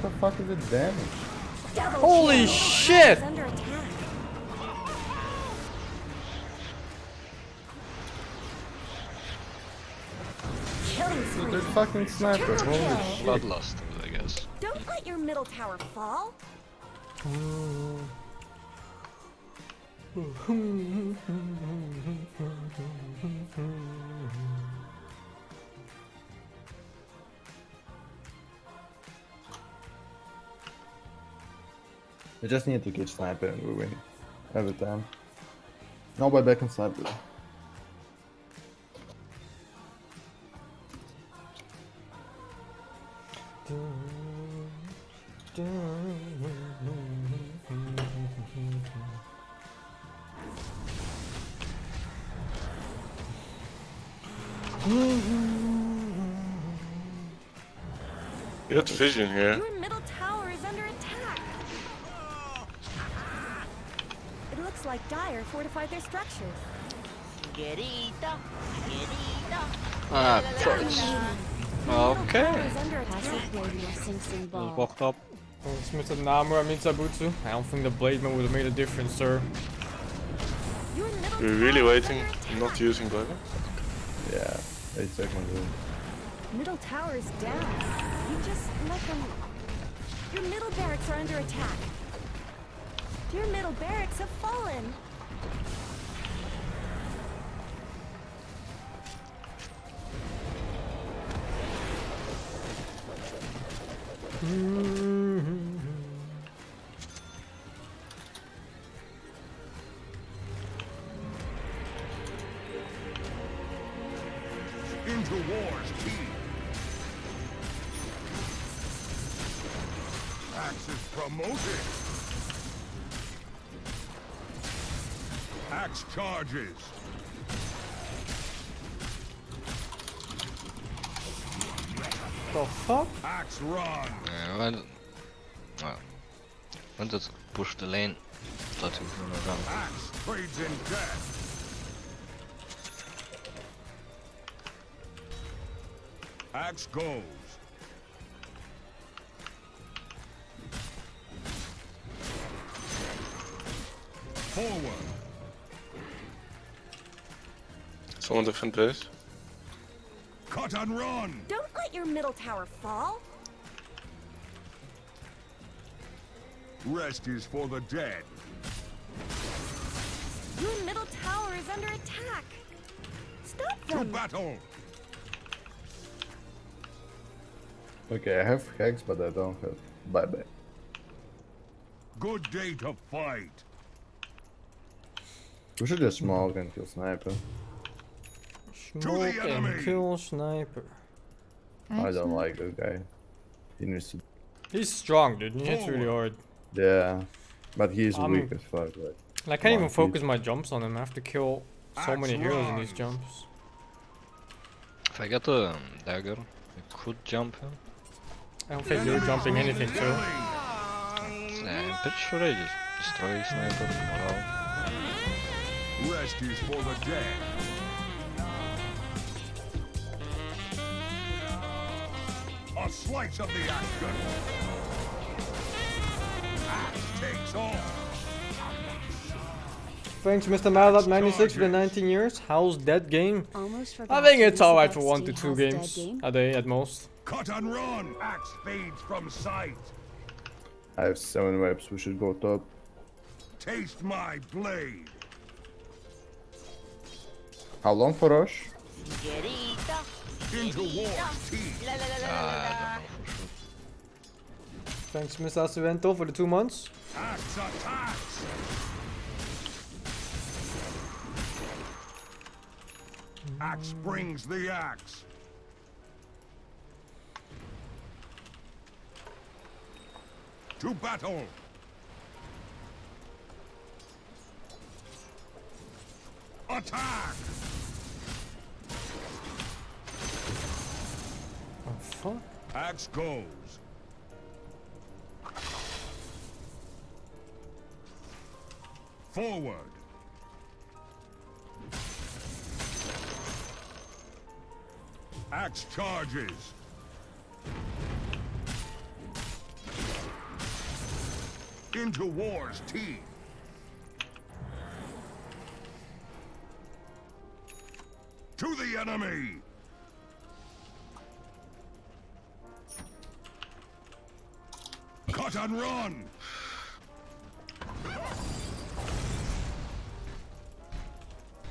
What the fuck is the damage? Double Holy kill. shit! Is under attack. Killing Dude, spree. they're fucking sniper. Triple Holy kill. shit. Bloodlust, I guess. Don't let your middle tower fall. We just need to catch sniper and we win. Every time. No buy back on sniper. You got vision here. Looks like Dire fortified their structures. Querida, querida. Ah, choice. Your Okay. tower is under attack. Passive blade will sing sing Well, ball. walked up. Oh, it's Mr. Namura Mitsabutsu. I don't think the blade man would have made a difference, sir. Your middle We're really waiting, under attack. not using Bible. Yeah, 8 seconds. in. Middle tower is down. You just let them. Your middle barracks are under attack. Your middle barracks have fallen. Into war's teeth. Axe is promoted. Axe charges. The fuck? Axe run. Yeah, why don't... Well, why don't push the lane? Thought he was gonna run. Axe trades in death. Axe goes. Forward. Someone different base. Cut and run. Don't let your middle tower fall. Rest is for the dead. Your middle tower is under attack. Stop To them. battle. Okay, I have hacks, but I don't have buyback. Good day to fight. We should just smoke and kill sniper. Smoke and kill sniper. I don't like this guy. He needs to. He's strong, dude. He hits really hard. Yeah, but he's Um, weak as fuck. Like, I can't even focus my jumps on him. I have to kill so many Axe heroes in these jumps. If I get a dagger, I could jump him. I don't think you're jumping anything, sir. Yeah, I'm pretty sure I just destroy sniper morale. Rest is for the dead. A slice of the action. Axe takes off. Thanks, Mr. Malad 96 for the 19 years. How's that game? Almost I think it's alright for one to two games game. a day at most. Cut and run. Axe fades from sight. I have seven webs. We should go top. Taste my blade. How long for Rush? Querida, Into la la la Ah, sure. Thanks, Mr. Acevento, for the two months. Axe attacks. Axe brings the axe. To battle. Attack. Fuck. Axe goes. Forward. Axe charges. Into war's teeth. To the enemy. Cut and run.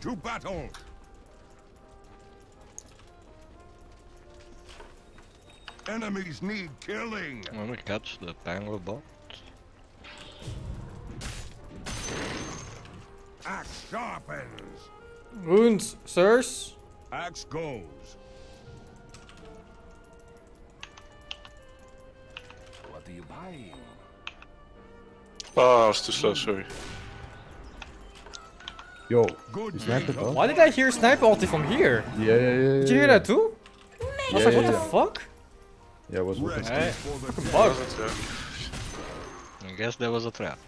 To battle. Enemies need killing. Let me catch the Pango bot. Axe sharpens. Runes, sirs. Axe goes. What are you buying? Oh, I was too slow, hmm. sorry. Yo, Good you sniped it data. Why did I hear sniper ulti from here? Yeah, yeah, yeah. yeah Did you hear that too? I was Yeah, like, what yeah, the fuck? Yeah, it was working. Rest Hey. is for the dead. Bug. I guess there was a trap.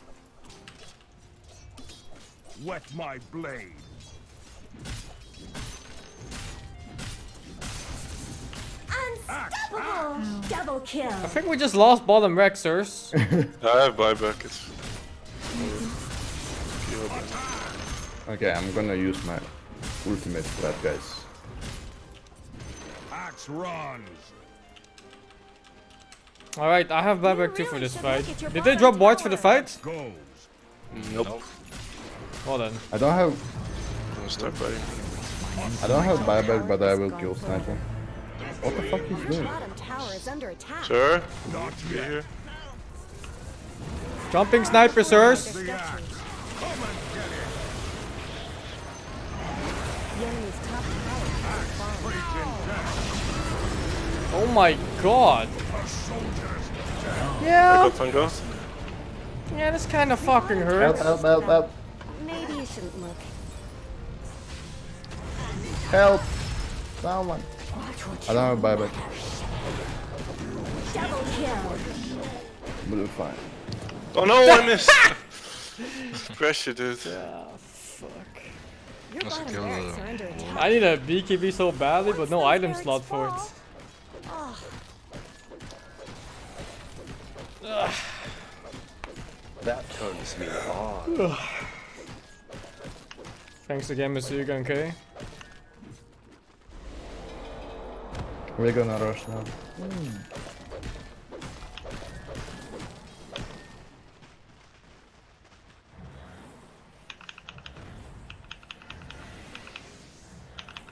Wet my blade. Double kill. I think we just lost bottom rack, sirs. I have buyback. It's. Okay, I'm gonna use my ultimate for that, guys. Axe runs. Alright, I have buyback too for this fight. look at your Did they drop wards for the fight? Goes. Nope. Well then. I don't have I'm start. I don't have buyback, but I will kill sniper. What the fuck is Your doing? bottom tower is under attack. Sir? Not yet. here. Jumping sniper, sirs. The axe. Come and get it. The enemy's top tower is falling. Preaching death. Oh my god. Soldier's I Yeah, yeah, this kind of fucking Help, hurts. help, help, help. Maybe you shouldn't look. Help! Someone. Watch what I don't have a buyback, Double kill. but we're fine. Oh no, I missed! Pressure, dude. Your That's a bottom kill, barracks are under attack. I need a BKB so badly, but no item slot for it. fall- That turns me on. Thanks again, Mr. Yugan K. We're gonna rush now.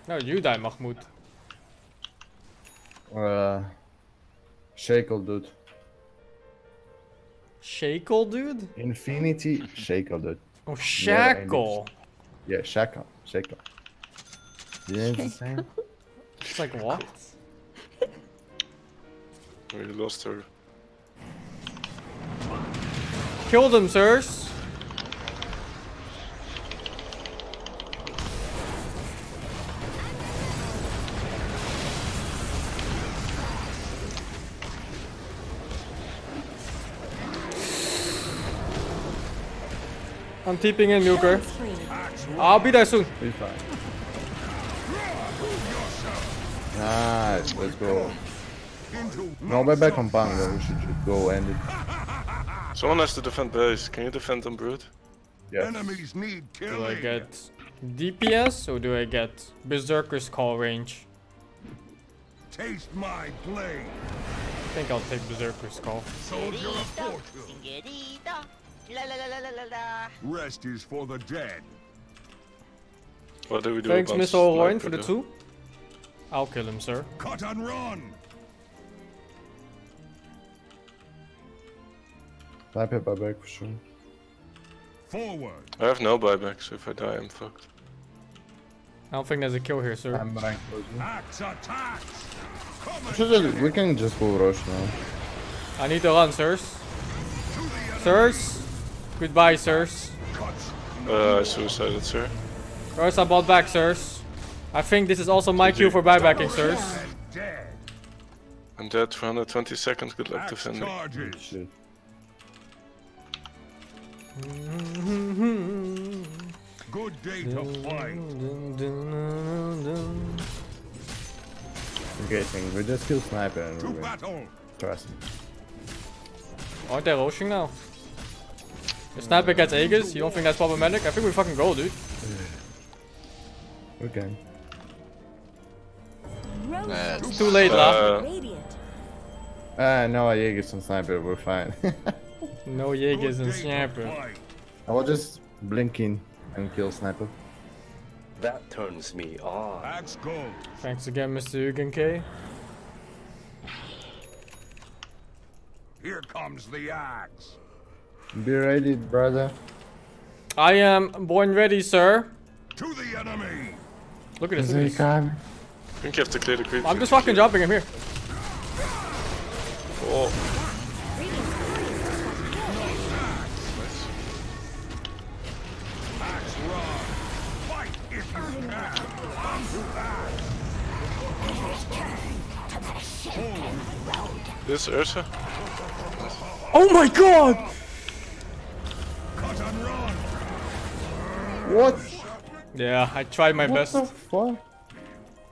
No, you die, Mahmoud. Uh, Shackle, dude. Shackle, dude? Infinity Shackle, dude. Oh, Shackle. Yeah, Shackle. Shackle. You know what I'm saying? It's like, what? We lost her. Kill them, sirs. I'm tipping in, Nuker. spree. I'll be there soon. Be fine. Nice, let's go. Into No, we're back on Bang though, we should just go end it. Someone has to defend base. Can you defend them, Brood? Yeah. enemies need Do I get DPS or do I get Berserker's call range? Taste my blade. I think I'll take Berserker's call. Soldier of fortune. Singerita. La la la la la la la. Rest is for the dead. What do we do Thanks, about Miss Olroin, for the two. I'll kill him, sir. Cut and run. Sniper buyback for sure. Forward. I have no buyback, so if I die, I'm fucked. I don't think there's a kill here, sir. I'm rank closing. Axe We and should get just- it. we can just go rush now. I need to run, sirs. To the enemy. Sirs. Goodbye, sirs. Uh, I suicided, sir. Sirs, I bought back, sirs. I think this is also my cue for buybacking, sirs. And dead. I'm dead for 120 seconds. Good luck Axe defending. charges. Shit. Good day to fight. Okay, thing. We just kill sniper and To we battle. Trust me. Aren't they rushing now? If sniper gets Aegis, you don't think that's problematic? I think we fucking go, dude. Okay. Rose Uh, gold. Too late, lah. Uh, Radiant. Ah, no, Aegis and Sniper, we're fine. No Jaegers and Good Sniper. I will just blink in and kill Sniper. That turns me on. Axe goes. Thanks again, Mr. Ugen K. Here comes the axe. Be ready, brother. I am born ready, sir. To the enemy. Look at this. Is Look at this. I think you have to clear the creep. I'm just fucking jumping him here. Oh, this Ursa. Oh my god! Cut and run. What? Yeah, I tried my What best. the fuck?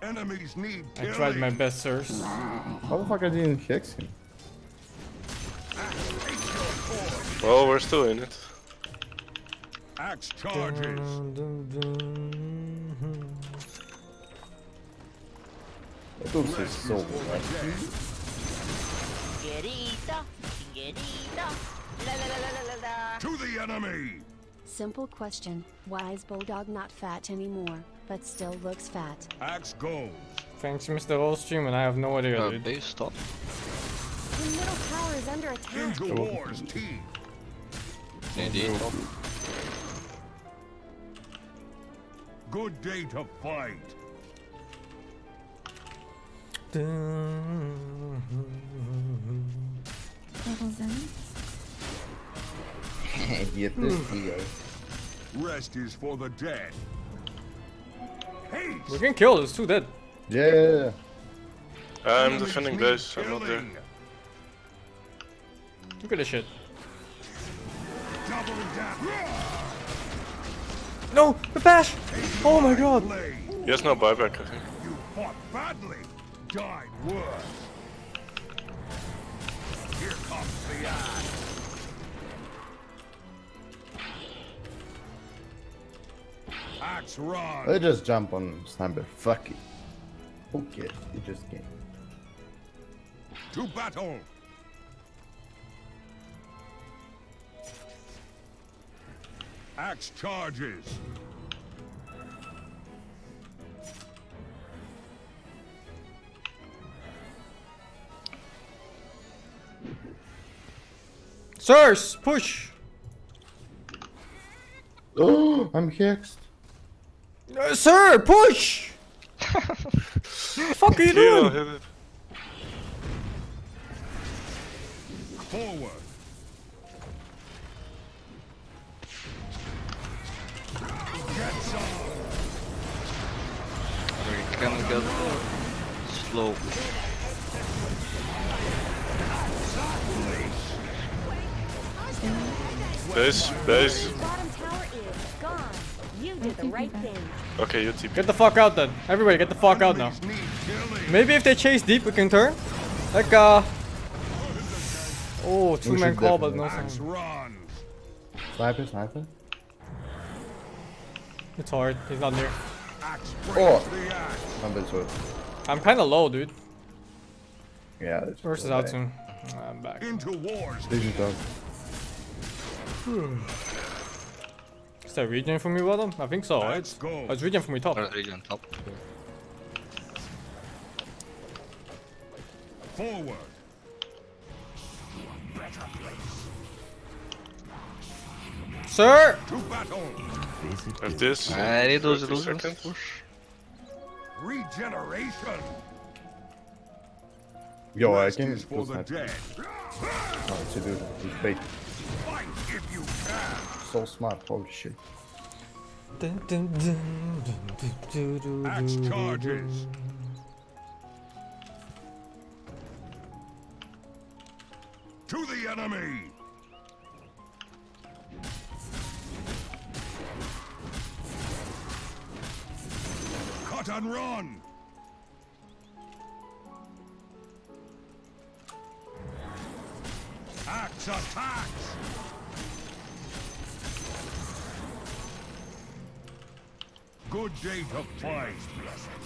Enemies need I tried my best, sirs. How the fuck I didn't hex him? Well, we're still in it. Axe charges. That looks his la la la la. To the enemy. Simple question. Why is Bulldog not fat anymore, but still looks fat? Axe goes. Thanks, Mr. Rollstream, and I have no idea, Uh, dude. base stop. Your middle tower is under attack. Into war's teeth. AD top. Good day to fight. Get this deal. Rest is for the dead. Haste. We can kill, it's too dead. Yeah. I'm defending need base. I'm not there. Look at this shit. Double down. No! The bash! Oh my god! Blade. He has no buyback, I think. You fought badly. Died worse. Here comes the run. They just jump on Sniper. Fuck it. Okay, he just came. To battle. Axe charges. Sirs! Push! Oh, I'm hexed. Uh, sir! Push! fuck are you Kilo doing? Forward. Get some. We can get slow. Right thing. Okay, you TP. Get the fuck out then. Everybody get the fuck out now. Enemies need killing. Maybe if they chase deep we can turn. Like uh... Oh, two man call but no Axe sound. Sniper, sniper. It's hard, he's not near. Oh. breaks the axe. I'm bit short. I'm kinda low, dude. Yeah, that's Versus out soon. I'm back. Into war's Vision dog. Hmm. Is that regen for me bottom? I think so, right? Let's go. Oh, it's regen for me top. Or region top. Forward. Sir! To battle. Have this. I need those 30 illusions. Push. Regeneration. Yo, I can is for kill the sniper. dead. Oh, it's a dude. He's bait. So smart. Holy shit. Axe charges. To the enemy. Cut and run. Axe attacks. Good day to fight.